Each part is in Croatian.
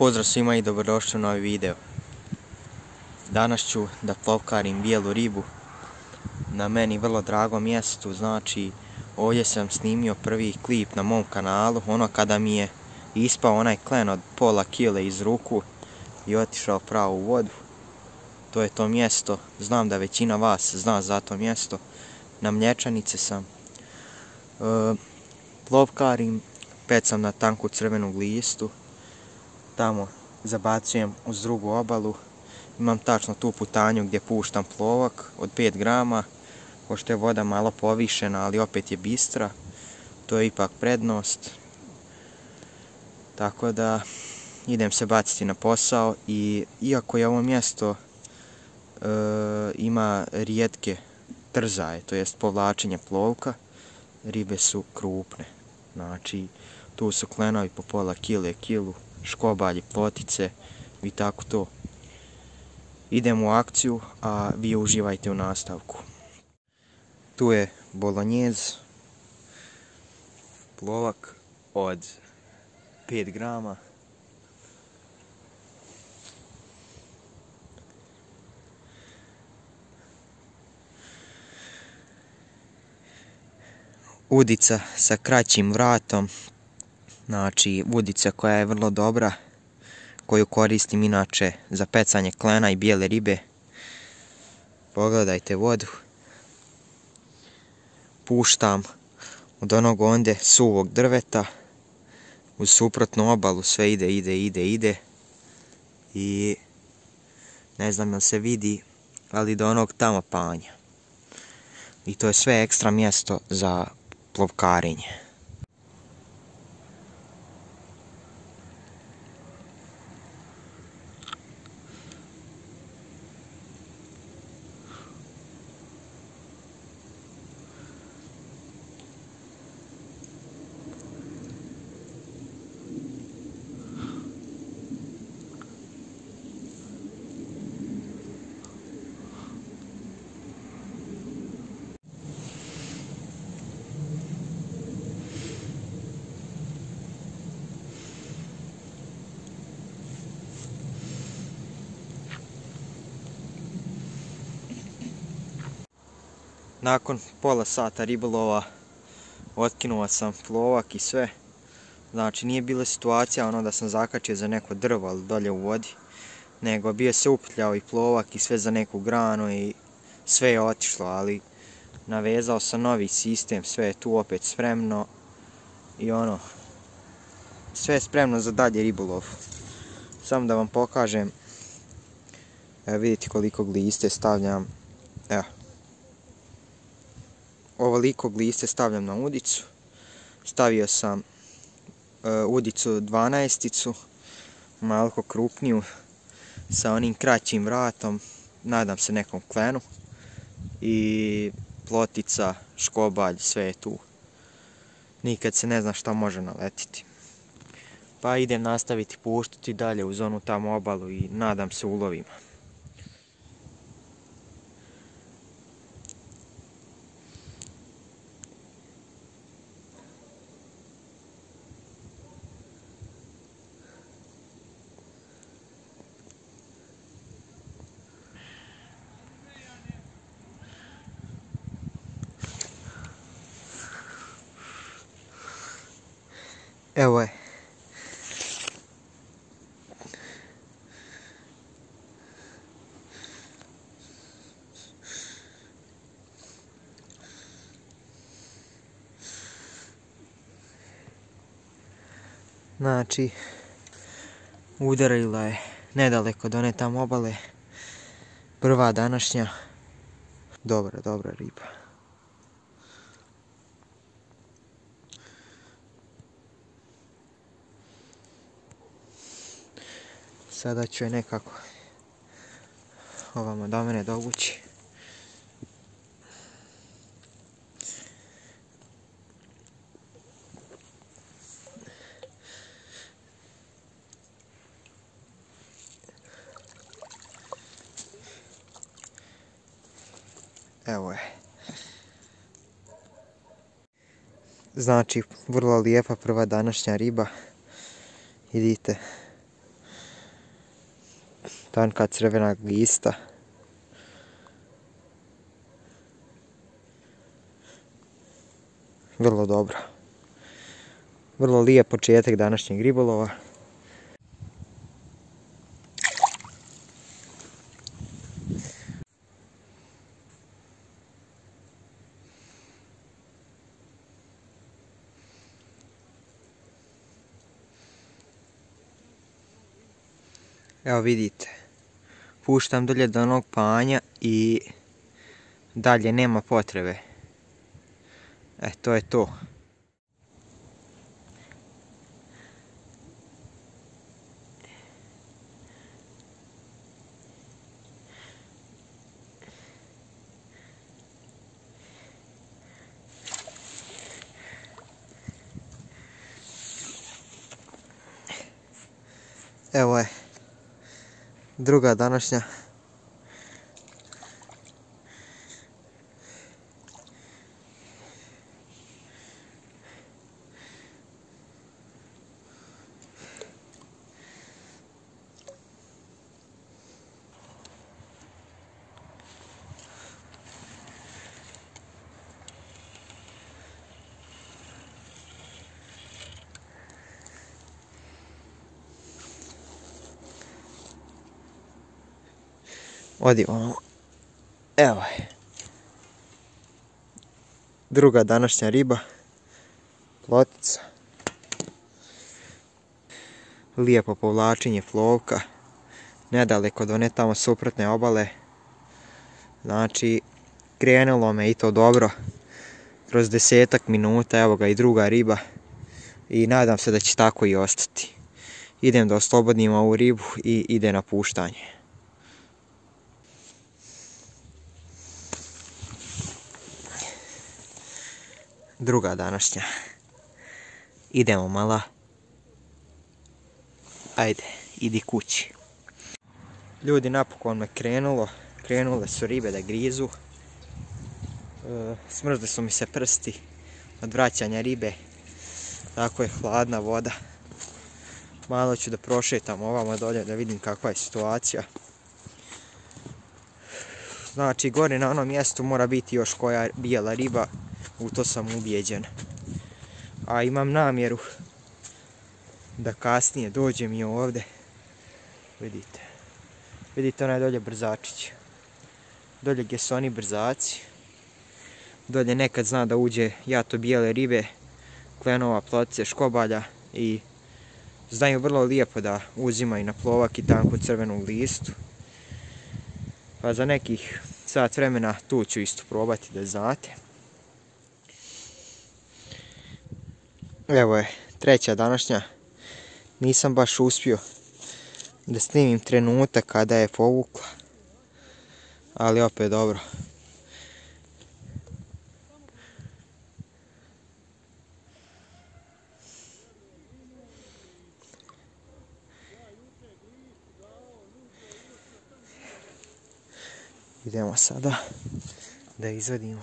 Pozdrav svima i dobrodošli u novi video. Danas ću da plovkarim bijelu ribu na meni vrlo drago mjestu, znači ovdje sam snimio prvi klip na mom kanalu, ono kada mi je ispao onaj klen od pola kile iz ruku i otišao pravo u vodu. To je to mjesto, znam da većina vas zna za to mjesto. Na mlječanice sam. E, plovkarim, pecam na tanku crvenu listu tamo zabacujem uz drugu obalu. Imam tačno tu putanju gdje puštam plovak od 5 grama, pošto je voda malo povišena, ali opet je bistra. To je ipak prednost. Tako da idem se baciti na posao i iako je ovo mjesto e, ima rijetke trzaje, to jest povlačenje plovka, ribe su krupne. Znači, tu su klenovi po pola kile, kilu, škobalji, potice i tako to. Idemo u akciju, a vi uživajte u nastavku. Tu je bolonjez, plovak od 5 grama. Udica sa kraćim vratom, Znači, vudica koja je vrlo dobra, koju koristim inače za pecanje klena i bijele ribe. Pogledajte vodu. Puštam od onog onde suvog drveta uz suprotnu obalu sve ide, ide, ide, ide. I ne znam jel se vidi, ali do onog tamo panja. I to je sve ekstra mjesto za plovkarenje. Nakon pola sata ribolova otkinuo sam plovak i sve. Znači nije bila situacija ono da sam zakačio za neko drvo ali dolje u vodi. Nego bio se upljao i plovak i sve za neku granu i sve je otišlo ali navezao sam novi sistem, sve je tu opet spremno i ono sve je spremno za dalje ribolov. Samo da vam pokažem Evo vidite koliko gliste stavljam. Evo ovoliko gliste stavljam na udicu. Stavio sam e, udicu 12 malo krupniju, sa onim kraćim vratom, nadam se nekom klenu. I plotica, škobalj, sve je tu. Nikad se ne zna šta može naletiti. Pa idem nastaviti puštati dalje uz onu tamo obalu i nadam se ulovima. Evo je. Znači, udarila je nedaleko do one tamo obale. Prva današnja. Dobra, dobra riba. Sada ću je nekako ovamo do mene dovući. Evo je. Znači, vrlo lijepa prva današnja riba. Idite. Tanka crvena glista. Vrlo dobro. Vrlo lijep početak današnjeg ribolova. Evo vidite, puštam dolje do onog panja i dalje nema potrebe. E, to je to. Evo je druga današnja Odi ono. Evo je. Druga današnja riba. Plotica. Lijepo povlačenje plovka. Nedaleko do ne tamo suprotne obale. Znači, krenulo me i to dobro. Kroz desetak minuta, evo ga i druga riba. I nadam se da će tako i ostati. Idem da oslobodim ovu ribu i ide na puštanje. Druga današnja. Idemo mala. Ajde, idi kući. Ljudi, napokon me krenulo. Krenule su ribe da grizu. E, smrzli su mi se prsti od vraćanja ribe. Tako je hladna voda. Malo ću da prošetam ovamo dolje da vidim kakva je situacija. Znači, gore na onom mjestu mora biti još koja bijela riba u to sam ubijeđen. A imam namjeru da kasnije dođem i ovdje. Vidite. Vidite onaj dolje brzačić. Dolje gdje su oni brzaci. Dolje nekad zna da uđe jato bijele ribe, klenova, ploce, škobalja i znaju vrlo lijepo da uzimaju na plovak i tanku crvenu listu. Pa za nekih sat vremena tu ću isto probati da znate. Evo je, treća današnja. Nisam baš uspio da snimim trenutak kada je povukla. Ali opet dobro. Idemo sada da izvadimo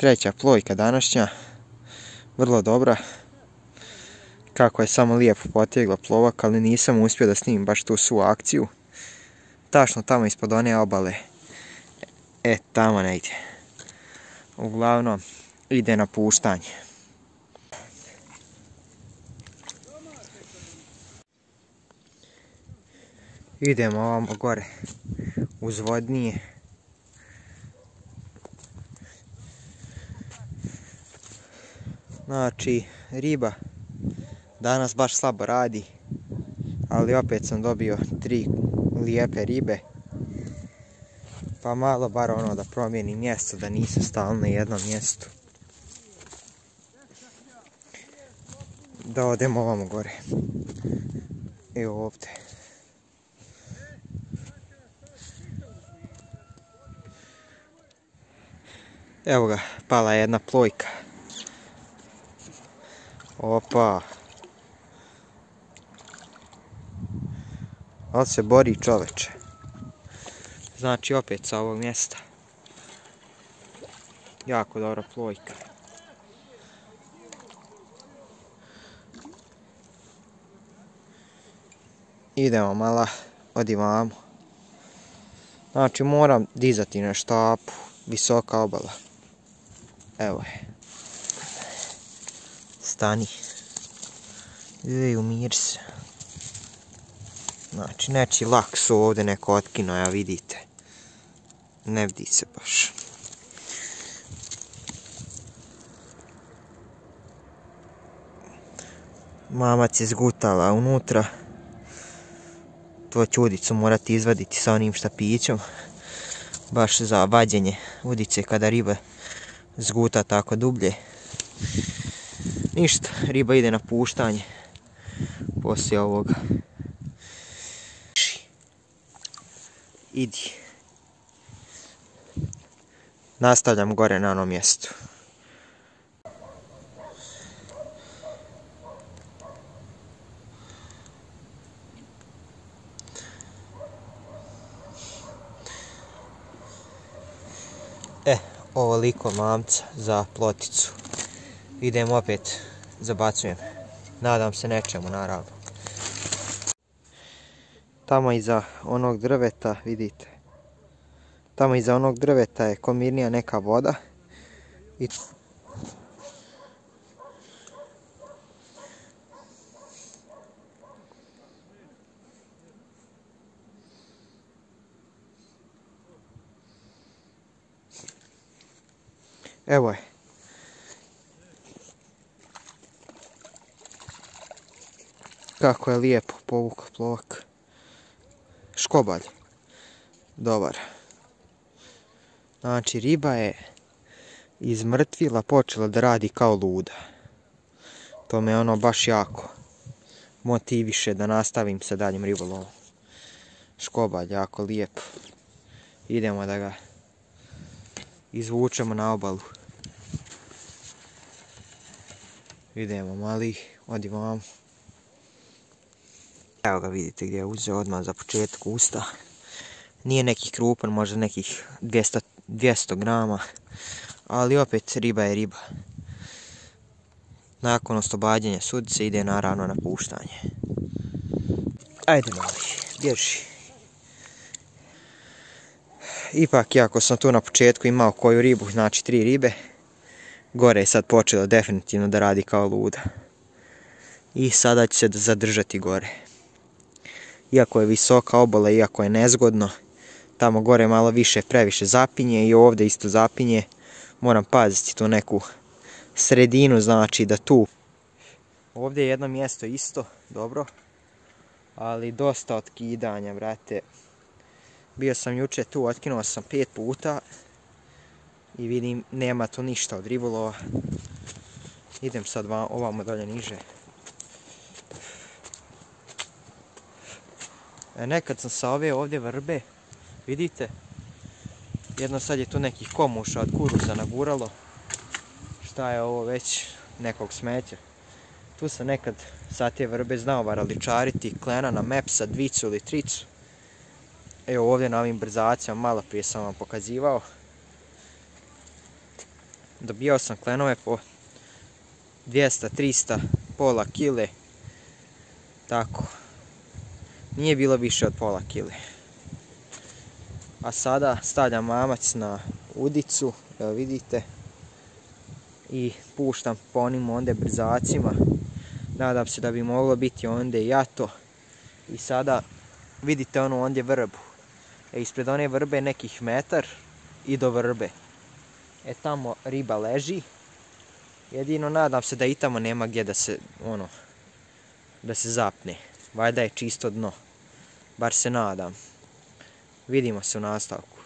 Treća plojka današnja. Vrlo dobra. Kako je samo lijepo potegla plovak, ali nisam uspio da snimim baš tu svu akciju. Tačno tamo ispod one obale. E, tamo ne ide. Uglavnom, ide na puštanje. Idemo ovamo gore, uzvodnije. Znači, riba danas baš slabo radi, ali opet sam dobio tri lijepe ribe. Pa malo bar ono da promijenim mjesto, da nisam stalno na jednom mjestu. Da odemo ovamo gore. Evo ovdje. Evo ga, pala je jedna plojka. Opa. Ali se bori čoveče. Znači opet sa ovog mjesta. Jako dobra plojka. Idemo mala, odi vamo. Znači moram dizati na štapu, visoka obala. Evo je. Stani. Ej, umir se. Znači, neći lak su ovdje neko otkino, ja vidite. Ne vidi se baš. Mamac je zgutala unutra. To će udicu morati izvaditi sa onim štapićom. Baš za vađenje udice kada riba zguta tako dublje. Ništa, riba ide na puštanje poslije ovoga. Idi. Nastavljam gore na onom mjestu. E, ovoliko mamca za ploticu. Idem opet, zabacujem. Nadam se nečemu, naravno. Tamo iza onog drveta, vidite. Tamo iza onog drveta je komirnija neka voda. I Evo je. Kako je lijepo povuk plovak. Škobalj. Dobar. Znači riba je iz mrtvila počela da radi kao luda. To me ono baš jako motiviše da nastavim sa daljim ribolovom. Škobalj, jako lijep. Idemo da ga izvučemo na obalu. Idemo mali, odi vam. Evo ga vidite gdje je uzeo odmah za početak usta. Nije neki krupan, možda nekih 200, 200 grama. Ali opet riba je riba. Nakon oslobađanja sudice ide naravno na puštanje. Ajde mali, bježi. Ipak, iako sam tu na početku imao koju ribu, znači tri ribe, gore je sad počelo definitivno da radi kao luda. I sada će se zadržati gore. Iako je visoka obala, iako je nezgodno, tamo gore malo više previše zapinje i ovdje isto zapinje. Moram paziti tu neku sredinu, znači da tu. Ovdje je jedno mjesto isto, dobro. Ali dosta otkidanja, brate. Bio sam juče tu, otkinuo sam pet puta. I vidim, nema tu ništa od ribolova. Idem sad ovamo dalje niže. Nekad sam sa ove ovdje vrbe, vidite, jedno sad je tu nekih komuša od kuruza naguralo. Šta je ovo već nekog smeća. Tu sam nekad sa te vrbe znao varaličariti klena na mepsa, dvicu ili tricu. Evo ovdje na ovim brzacima, malo prije sam vam pokazivao. Dobijao sam klenove po 200, 300, pola kile. Tako. Nije bilo više od pola kile. A sada stavljam mamac na udicu, evo vidite. I puštam po onim onde brzacima. Nadam se da bi moglo biti onde jato. I sada vidite onu ondje vrbu. E, ispred one vrbe nekih metar i do vrbe. E tamo riba leži. Jedino nadam se da i tamo nema gdje da se, ono, da se zapne. Valjda je čisto dno. Bar se nadam. Vidimo se u nastavku.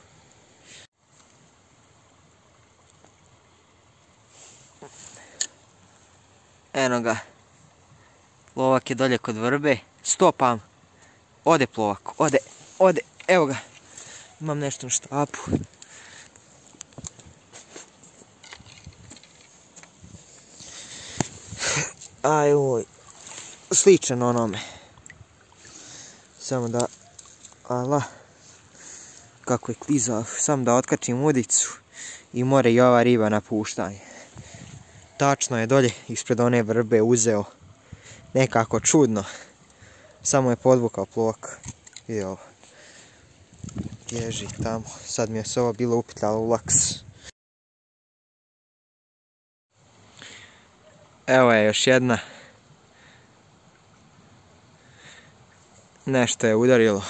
Eno ga. Plovak je dolje kod vrbe. Stopam. Ode plovak. Ode. Ode. Evo ga. Imam nešto na štapu. Aj, oj. Sličan onome. Samo da... Ala. Kako je klizav. Samo da otkačim udicu. I more i ova riba na puštanje. Tačno je dolje ispred one vrbe uzeo. Nekako čudno. Samo je podvukao plok. I ovo. Bježi tamo. Sad mi je se ovo bilo upitljalo u laks. Evo je još jedna. Nešto je udarilo.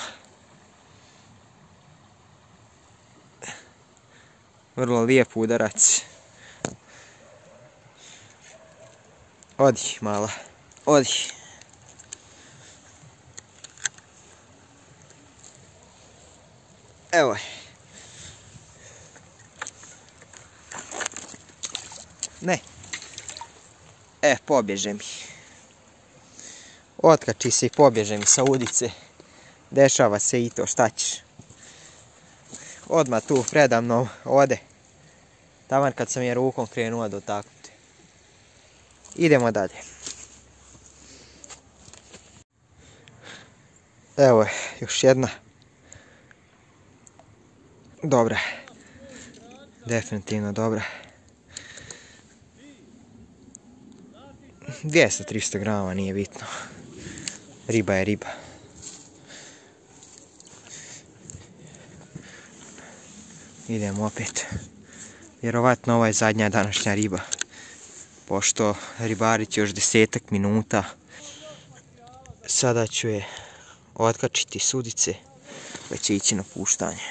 Vrlo lijep udarac. Odi, mala. Odi. Evo je. Ne. E, pobježe mi. Otkači se i pobježe mi sa udice. Dešava se i to, šta ćeš? Odmah tu predamnom ode. Taman kad sam je rukom krenuo dotaknuti. Idemo dalje. Evo je, još jedna. Dobra. Definitivno dobra. 200-300 grama, nije bitno. Riba je riba. Idemo opet. Vjerovatno ovo je zadnja današnja riba. Pošto ribarit još desetak minuta. Sada ću je otkačiti sudice. Već će ići na puštanje.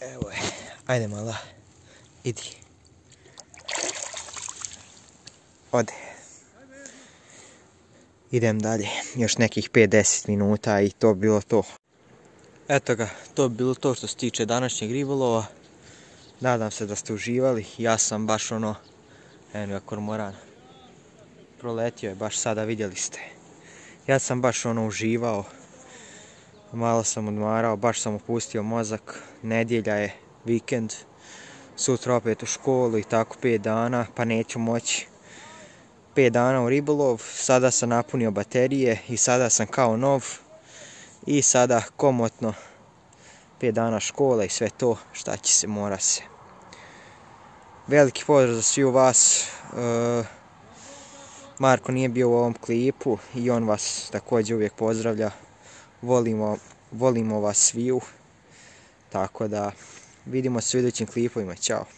Evo je. Ajde mala. Idi. Ode. Idem dalje. Još nekih 5-10 minuta i to bilo to. Eto ga, to bi bilo to što se tiče današnjeg ribolova. Nadam se da ste uživali. Ja sam baš ono, eno ga kormoran. Proletio je baš sada, vidjeli ste. Ja sam baš ono uživao. Malo sam odmarao, baš sam opustio mozak. Nedjelja je, vikend. Sutra opet u školu i tako 5 dana, pa neću moći. 5 dana u ribolov, sada sam napunio baterije i sada sam kao nov. I sada komotno 5 dana škola i sve to, šta će se, mora se. Veliki pozdrav za svi u vas. E, Marko nije bio u ovom klipu i on vas također uvijek pozdravlja. Volimo, volimo vas sviju. Tako da vidimo se u idućim klipovima. Ćao.